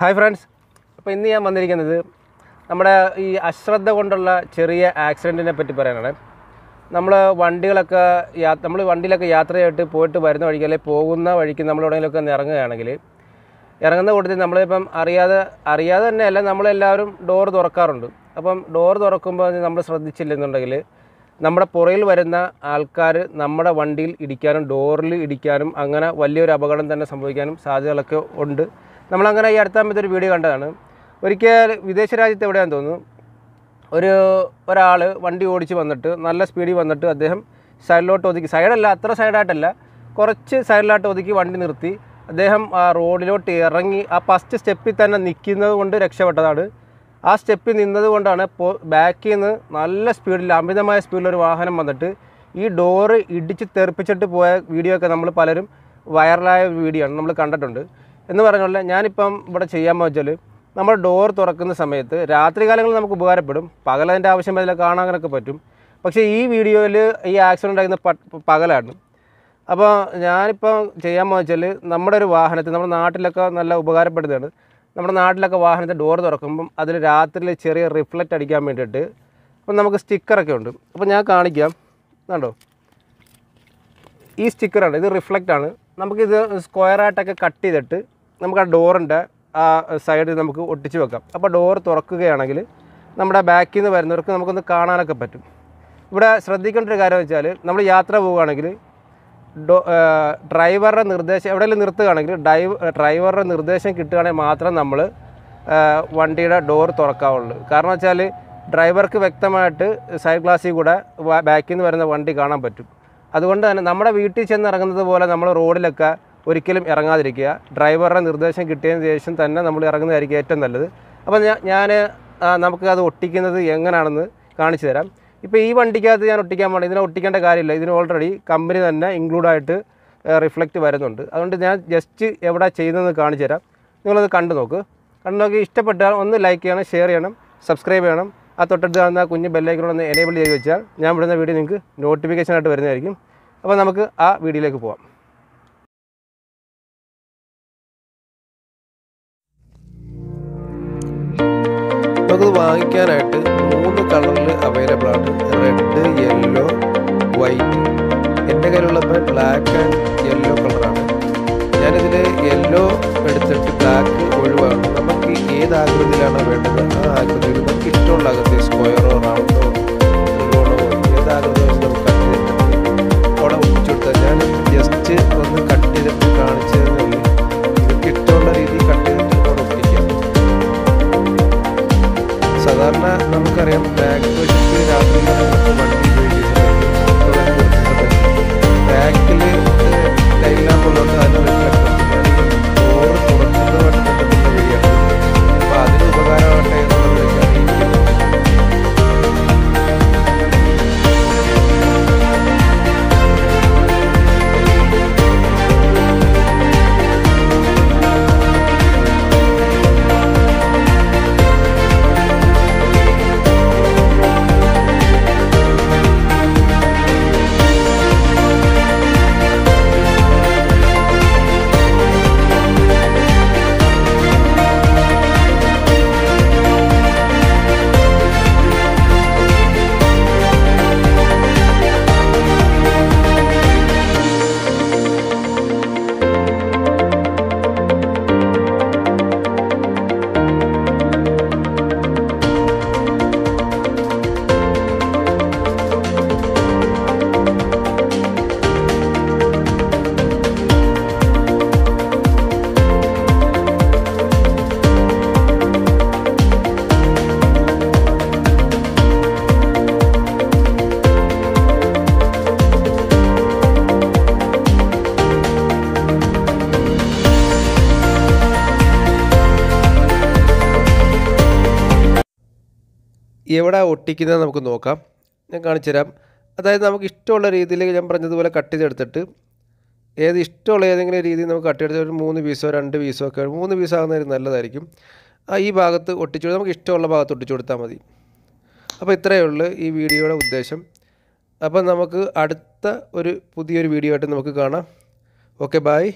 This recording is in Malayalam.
Hi friends. അപ്പോൾ ഇന്ന് ഞാൻ വന്നിരിക്കുന്നത് നമ്മുടെ ഈ അശ്രദ്ധ കൊണ്ടുള്ള ചെറിയ ആക്സിഡന്റിനെ പറ്റി പറയാനാണ്. നമ്മൾ വണ്ടികളൊക്കെ യാ നമ്മൾ വണ്ടിയിലൊക്കെ യാത്രയായിട്ട് പോയിട്ട് വരുന്ന വഴിക്ക് അല്ലെങ്കിൽ പോകുന്ന വഴിക്ക് നമ്മൾ എവിടെയെങ്കിലുമൊക്കെ ഒന്ന് ഇറങ്ങുകയാണെങ്കിൽ ഇറങ്ങുന്ന കൂട്ടത്തിൽ നമ്മളിപ്പം അറിയാതെ അറിയാതെ തന്നെ അല്ല നമ്മളെല്ലാവരും ഡോർ തുറക്കാറുണ്ട്. അപ്പം ഡോർ തുറക്കുമ്പോൾ നമ്മൾ ശ്രദ്ധിച്ചില്ലെന്നുണ്ടെങ്കിൽ നമ്മുടെ പുറയിൽ വരുന്ന ആൾക്കാർ നമ്മുടെ വണ്ടിയിൽ ഇടിക്കാനും ഡോറിൽ ഇടിക്കാനും അങ്ങനെ വലിയൊരു അപകടം തന്നെ സംഭവിക്കാനും സാധ്യതകളൊക്കെ ഉണ്ട്. നമ്മളങ്ങനെ ഈ അടുത്ത ഒരു വീഡിയോ കണ്ടതാണ്. ഒരിക്കൽ വിദേശ രാജ്യത്ത് എവിടെയാണെന്ന് തോന്നുന്നു. ഒരു ഒരാൾ വണ്ടി ഓടിച്ച് വന്നിട്ട് നല്ല സ്പീഡിൽ വന്നിട്ട് അദ്ദേഹം സൈഡിലോട്ട് ഒതുക്കി. സൈഡല്ല അത്ര സൈഡായിട്ടല്ല കുറച്ച് സൈഡിലോട്ട് ഒതുക്കി വണ്ടി നിർത്തി. അദ്ദേഹം ആ റോഡിലോട്ട് ഇറങ്ങി ആ ഫസ്റ്റ് സ്റ്റെപ്പിൽ തന്നെ നിൽക്കുന്നത് കൊണ്ട് രക്ഷപ്പെട്ടതാണ്. ആ സ്റ്റെപ്പിൽ നിന്നത് കൊണ്ടാണ് ഇപ്പോൾ ബാക്കിൽ നിന്ന് നല്ല സ്പീഡിൽ അമിതമായ സ്പീഡിൽ ഒരു വാഹനം വന്നിട്ട് ഈ ഡോറ് ഇടിച്ച് തെറിപ്പിച്ചിട്ട് പോയ വീഡിയോ ഒക്കെ നമ്മൾ പലരും വൈറലായ വീഡിയോ ആണ്. നമ്മൾ കണ്ടിട്ടുണ്ട്. എന്ന് പറഞ്ഞുള്ള ഞാനിപ്പം ഇവിടെ ചെയ്യാൻ വെച്ചാൽ നമ്മൾ ഡോർ തുറക്കുന്ന സമയത്ത് രാത്രി കാലങ്ങളിൽ നമുക്ക് ഉപകാരപ്പെടും. പകലതിന്റെ ആവശ്യം വരില്ല കാണാനൊക്കെ പറ്റും. പക്ഷേ ഈ വീഡിയോയിൽ ഈ ആക്സിഡന്റ് ആയിരുന്ന പകലാണ്. അപ്പോൾ ഞാനിപ്പോൾ ചെയ്യാൻ വെച്ചാൽ നമ്മുടെ ഒരു വാഹനത്തിൽ നമ്മുടെ നാട്ടിലൊക്കെ നല്ല ഉപകാരപ്പെടുന്നതാണ്. നമ്മുടെ നാട്ടിലൊക്കെ വാഹനത്തിൽ ഡോർ തുറക്കുമ്പം അതിൽ രാത്രിയിൽ ചെറിയ റിഫ്ലക്റ്റ് അടിക്കാൻ വേണ്ടിയിട്ട് അപ്പം നമുക്ക് സ്റ്റിക്കറൊക്കെ ഉണ്ട്. അപ്പോൾ ഞാൻ കാണിക്കാം. കണ്ടോ? ഈ സ്റ്റിക്കറാണ് ഇത് റിഫ്ലക്റ്റാണ് നമുക്കിത് സ്ക്വയറായിട്ടൊക്കെ കട്ട് ചെയ്തിട്ട് നമുക്ക് ആ ഡോറിന്റെ ആ സൈഡിൽ നമുക്ക് ഒട്ടിച്ച് വെക്കാം. അപ്പോൾ ഡോർ തുറക്കുകയാണെങ്കിൽ നമ്മുടെ ബാക്കിൽ നിന്ന് വരുന്നവർക്ക് നമുക്കൊന്ന് കാണാനൊക്കെ പറ്റും. ഇവിടെ ശ്രദ്ധിക്കേണ്ട ഒരു കാര്യം വെച്ചാൽ നമ്മൾ യാത്ര പോവുകയാണെങ്കിൽ ഡോ ഡ്രൈവറുടെ നിർദ്ദേശം എവിടെയെങ്കിലും നിർത്തുകയാണെങ്കിൽ ഡ്രൈവ് ഡ്രൈവറുടെ നിർദ്ദേശം കിട്ടുകയാണെങ്കിൽ മാത്രം നമ്മൾ വണ്ടിയുടെ ഡോർ തുറക്കാവുള്ളൂ. കാരണം വെച്ചാൽ ഡ്രൈവർക്ക് വ്യക്തമായിട്ട് സൈഡ് ഗ്ലാസ്സിൽ കൂടെ ബാക്കിൽ നിന്ന് വരുന്ന വണ്ടി കാണാൻ പറ്റും. അതുകൊണ്ട് തന്നെ നമ്മുടെ വീട്ടിൽ ചെന്ന് ഇറങ്ങുന്നത് പോലെ നമ്മൾ റോഡിലൊക്കെ ഒരിക്കലും ഇറങ്ങാതിരിക്കുക. ഡ്രൈവറുടെ നിർദ്ദേശം കിട്ടിയതിന് ശേഷം തന്നെ നമ്മൾ ഇറങ്ങുന്നതായിരിക്കും ഏറ്റവും നല്ലത്. അപ്പോൾ ഞാൻ നമുക്ക് അത് ഒട്ടിക്കുന്നത് എങ്ങനെയാണെന്ന് കാണിച്ചു തരാം. ഇപ്പോൾ ഈ വണ്ടിക്കകത്ത് ഞാൻ ഒട്ടിക്കാൻ വേണ്ടി ഇതിനെ ഒട്ടിക്കേണ്ട കാര്യമില്ല. ഇതിന് ഓൾറെഡി കമ്പനി തന്നെ ഇൻക്ലൂഡായിട്ട് റിഫ്ലക്റ്റ് വരുന്നുണ്ട്. അതുകൊണ്ട് ഞാൻ ജസ്റ്റ് എവിടെ ചെയ്യുന്നതെന്ന് കാണിച്ചു തരാം. നിങ്ങളത് കണ്ടു നോക്ക്. കണ്ടു നോക്കി ഇഷ്ടപ്പെട്ടാൽ ഒന്ന് ലൈക്ക് ചെയ്യണം ഷെയർ ചെയ്യണം സബ്സ്ക്രൈബ് ചെയ്യണം. ആ തൊട്ടടുത്ത് കാണുന്ന കുഞ്ഞ് ബെല്ലൈക്കോട് ഒന്ന് എനേബിൾ ചെയ്ത് വെച്ചാൽ ഞാൻ വിടുന്ന വീഡിയോ നിങ്ങൾക്ക് നോട്ടിഫിക്കേഷനായിട്ട് വരുന്നതായിരിക്കും. അപ്പോൾ നമുക്ക് ആ വീഡിയോയിലേക്ക് പോവാം. നമുക്കത് വാങ്ങിക്കാനായിട്ട് മൂന്ന് കളറിൽ അവൈലബിൾ ആണ്. റെഡ് യെല്ലോ വൈറ്റ് എന്റെ കയ്യിലുള്ളപ്പോൾ ബ്ലാക്ക് ആൻഡ് യെല്ലോ കളറാണ് ഞാനിതിൽ യെല്ലോ എടുത്തിട്ട് ബ്ലാക്ക് ഒഴിവാണ് നമുക്ക് ഏത് ആകൃതിയിലാണ് വേണ്ടത്? ആ ആകൃതിയിൽ നമുക്ക് ഇഷ്ടമുള്ള ആകൃതി സ്ക്വയറോ റൗണ്ടോ എവിടെ ഒട്ടിക്കുന്നത് നമുക്ക് നോക്കാം. ഞാൻ കാണിച്ചു തരാം. അതായത് നമുക്ക് ഇഷ്ടമുള്ള രീതിയിൽ ഞാൻ പറഞ്ഞതുപോലെ കട്ട് ചെയ്തെടുത്തിട്ട് ഏത് ഇഷ്ടമുള്ള ഏതെങ്കിലും രീതിയിൽ നമുക്ക് കട്ട് ചെയ്തെടുത്ത് ഒരു മൂന്ന് പീസോ രണ്ട് പീസോ ഒക്കെ മൂന്ന് പീസ് ആകുന്നതിന് നല്ലതായിരിക്കും. ആ ഈ ഭാഗത്ത് ഒട്ടിച്ചു നമുക്ക് ഇഷ്ടമുള്ള ഭാഗത്ത് ഒട്ടിച്ചു കൊടുത്താൽ മതി. അപ്പോൾ ഇത്രയേ ഉള്ളൂ ഈ വീഡിയോയുടെ ഉദ്ദേശം. അപ്പം നമുക്ക് അടുത്ത ഒരു പുതിയൊരു വീഡിയോ ആയിട്ട് നമുക്ക് കാണാം. Okay bye